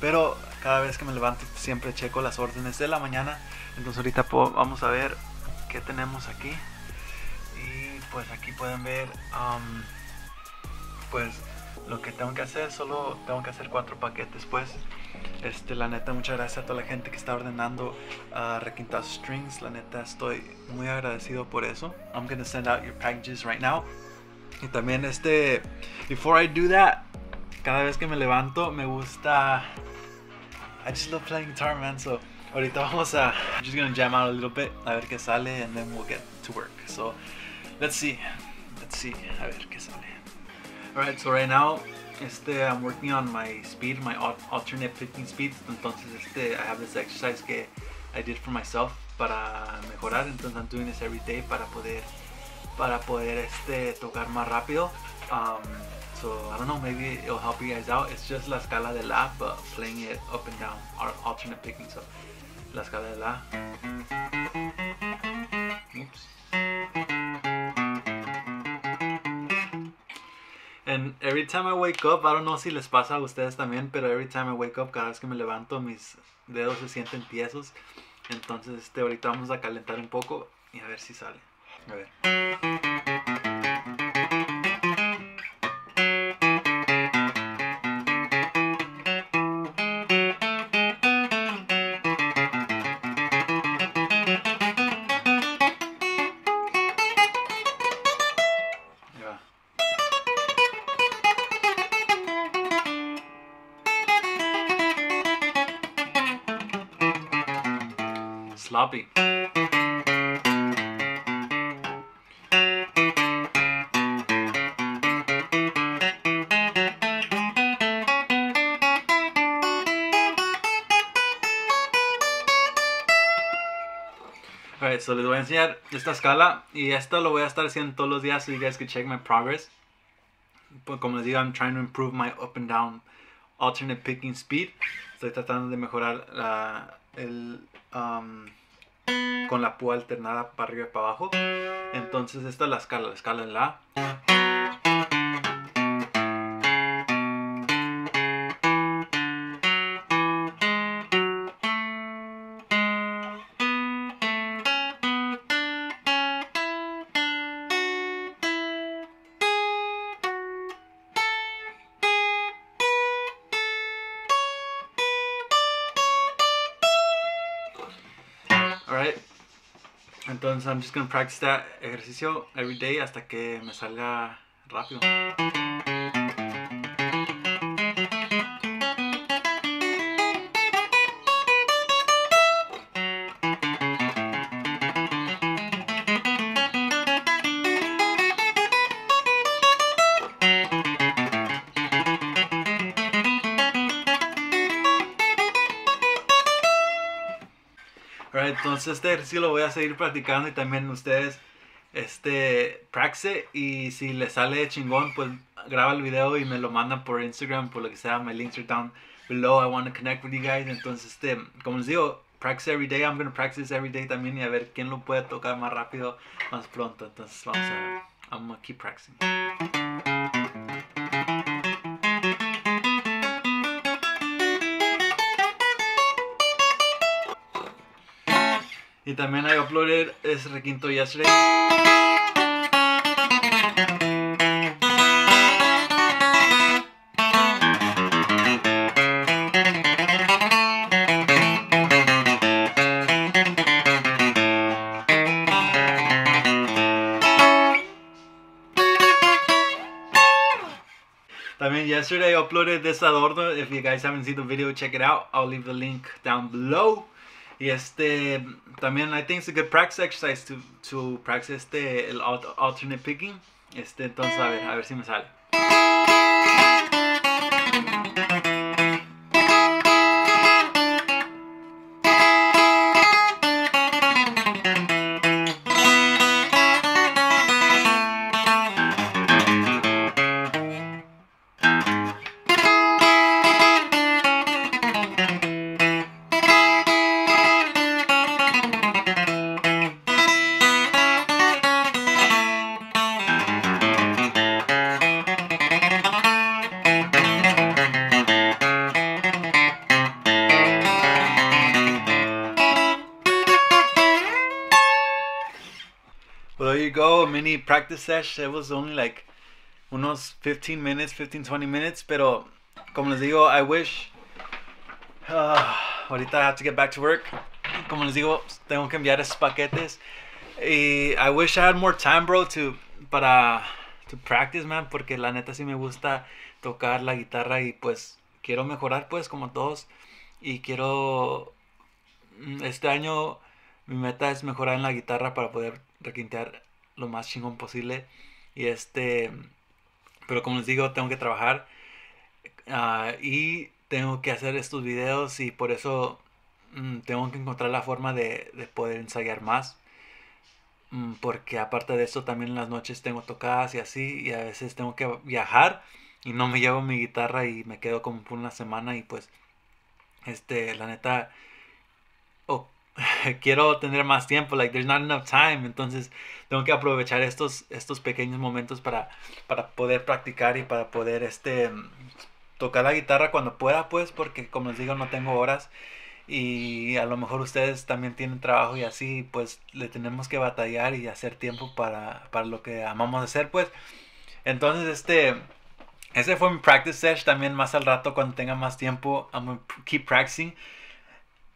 pero cada vez que me levanto siempre checo las órdenes de la mañana. Entonces ahorita vamos a ver qué tenemos aquí. Y pues aquí pueden ver, um, pues lo que tengo que hacer, solo tengo que hacer cuatro paquetes pues. Este, la neta, muchas gracias a toda la gente que está ordenando uh, requintados strings. La neta, estoy muy agradecido por eso. I'm gonna send out your packages right now. Y también este, before I do that, cada vez que me levanto me gusta. I just love playing guitar, man. So ahorita vamos a, I'm just gonna jam out a little bit, a ver qué sale, and then we'll get to work. So let's see, let's see, a ver qué sale. Alright, so right now este, I'm working on my speed, my alternate picking speed. Entonces, este, I have this exercise que I did for myself para mejorar. Entonces, I'm doing this every day para poder, para poder, este, tocar más rápido. Um, so, I don't know, maybe it'll help you guys out. It's just la escala de la, but playing it up and down, or alternate picking. So, la escala de la. Oops. And every time I wake up, I don't know si les pasa a ustedes también, pero every time I wake up, cada vez que me levanto, mis dedos se sienten tiesos. Entonces, este, ahorita vamos a calentar un poco y a ver si sale. A ver. Sloppy. Alright, so les voy a enseñar esta escala y esto lo voy a estar haciendo todos los días so you guys can check my progress. Pues, como les digo, I'm trying to improve my up and down alternate picking speed. Estoy tratando de mejorar la, el, um, con la púa alternada para arriba y para abajo. Entonces esta es la escala, la escala en la. Entonces I'm just gonna practice that ejercicio every day hasta que me salga rápido. Entonces este ejercicio lo voy a seguir practicando y también ustedes este practice y si les sale chingón pues graba el video y me lo mandan por Instagram por lo que sea my links are down below I want to connect with you guys. Entonces este como les digo practice every day I'm to practice every day también y a ver quién lo puede tocar más rápido más pronto. Entonces vamos a ver. I'm gonna keep practicing Y también I uploaded ese requinto yesterday. También yesterday I uploaded this adorno. If you guys haven't seen the video, check it out. I'll leave the link down below. Y este, también, I think it's a good practice exercise to, to practice este, el alternate picking. Este, entonces, a ver, a ver si me sale. Go, mini practice session. It was only like unos 15 minutes, 15, 20 minutes. Pero, como les digo, I wish. Uh, ahorita I have to get back to work. Como les digo, tengo que enviar esos paquetes. Y I wish I had more time, bro, to, para to practice, man. Porque la neta sí me gusta tocar la guitarra y pues quiero mejorar, pues, como todos. Y quiero. mm, Este año mi meta es mejorar en la guitarra para poder requintear lo más chingón posible. Y este. Pero como les digo, tengo que trabajar. ah, y tengo que hacer estos videos. Y por eso mm, tengo que encontrar la forma de, de poder ensayar más. Mm, Porque aparte de eso, también en las noches tengo tocadas y así. Y a veces tengo que viajar. Y no me llevo mi guitarra y me quedo como por una semana. Y pues, este, la neta. quiero tener más tiempo, like there's not enough time, entonces tengo que aprovechar estos, estos pequeños momentos para, para poder practicar y para poder este tocar la guitarra cuando pueda, pues, porque como les digo, no tengo horas y a lo mejor ustedes también tienen trabajo y así, pues le tenemos que batallar y hacer tiempo para, para lo que amamos hacer, pues. Entonces, este, ese fue mi practice session también más al rato cuando tenga más tiempo, I'm gonna keep practicing.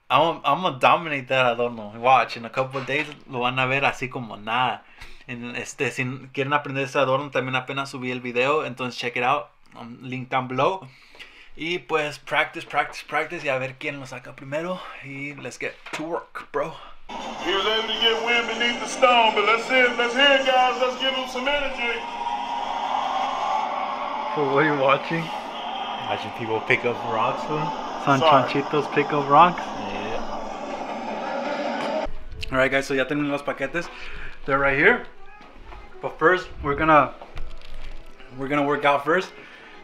I'm, I'm gonna dominate that adorno. Watch, in a couple of days lo van a ver así como nada. En este, si quieren aprender ese adorno, también apenas subí el video, entonces check it out. um, link down below. Y pues practice, practice, practice y a ver quién lo saca primero. Y let's get to work, bro. He was able to get wind beneath the stone, but let's hear, let's hear it, guys. Let's give him some energy. what are you watching? Watching people pick up rocks, fool. Son Sorry. Chanchitos Pick Up Rocks. Yeah. Alright guys, so ya tenemos los paquetes. They're right here. But first, we're gonna we're gonna work out first.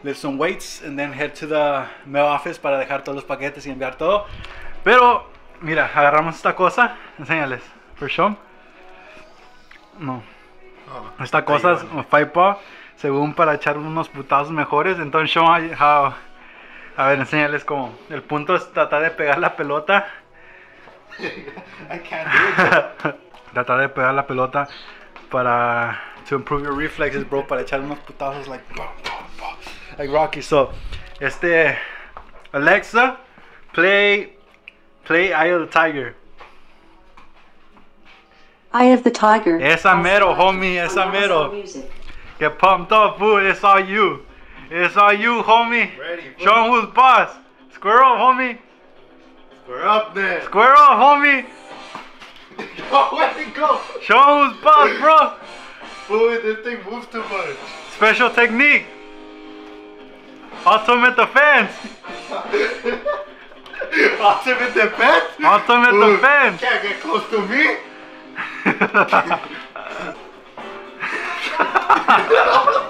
Lift some weights and then head to the mail office para dejar todos los paquetes y enviar todo. Pero, mira, agarramos esta cosa. Enséñales. For show. No. Esta cosa es un five ball, según para echar unos putazos mejores. Entonces, show how. A ver, enséñales cómo. El punto es tratar de pegar la pelota. I can't do it. tratar de pegar la pelota para to improve your reflexes, bro, para echar unos putazos like pum, pum, pum, like Rocky. So, este Alexa, play play Eye of the Tiger. Eye of the Tiger. Esa mero, homie, esa mero. Get pumped up, fool. It's all you. It's all you, homie. Ready. Show who's boss. Square up, homie. We're up there. Square up, homie. Oh, where'd it go? Show who's boss, bro. Fool, this thing moves too much. Special technique. Ultimate defense. Ultimate defense? Ultimate Fool, defense. Can't get close to me.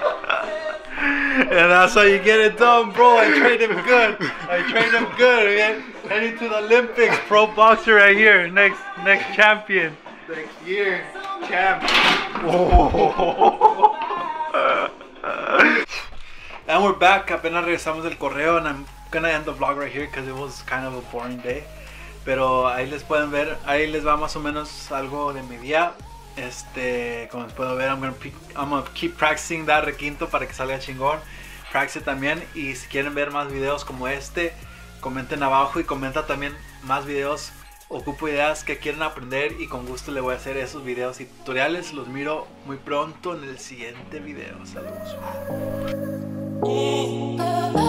and that's how you get it done, bro. I trained him good. I trained him good, man. Heading to the Olympics, pro boxer right here. Next, next champion. Next year, champ. And we're back. Apenas regresamos del correo, and I'm gonna end the vlog right here because it was kind of a boring day. Pero ahí les pueden ver, ahí les va más o menos algo de mi día. Este, como puedo ver, I'm gonna, I'm gonna keep practicing dar requinto para que salga chingón. Practice también. Y si quieren ver más videos como este, comenten abajo y comenta también más videos. Ocupo ideas que quieren aprender y con gusto le voy a hacer esos videos y tutoriales. Los miro muy pronto en el siguiente video. Saludos. Oh, oh,